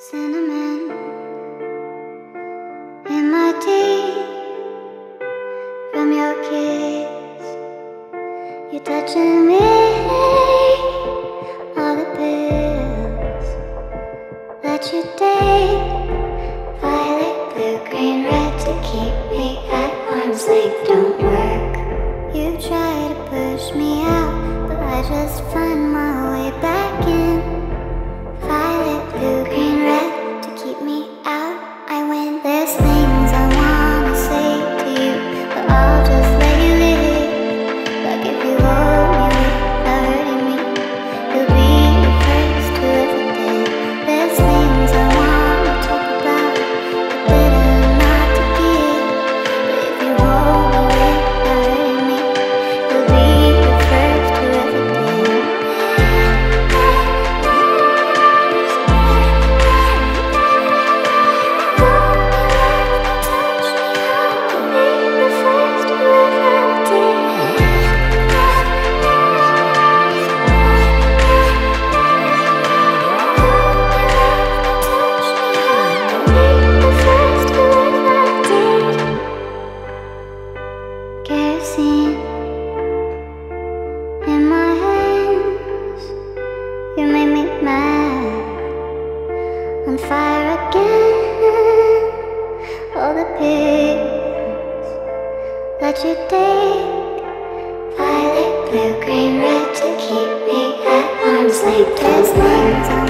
cinnamon in my tea from your kiss. You're touching me, all the pills that you take. In my hands, you made me mad on fire again. All the pills that you take, violet, blue, green, red to keep me at arm's length.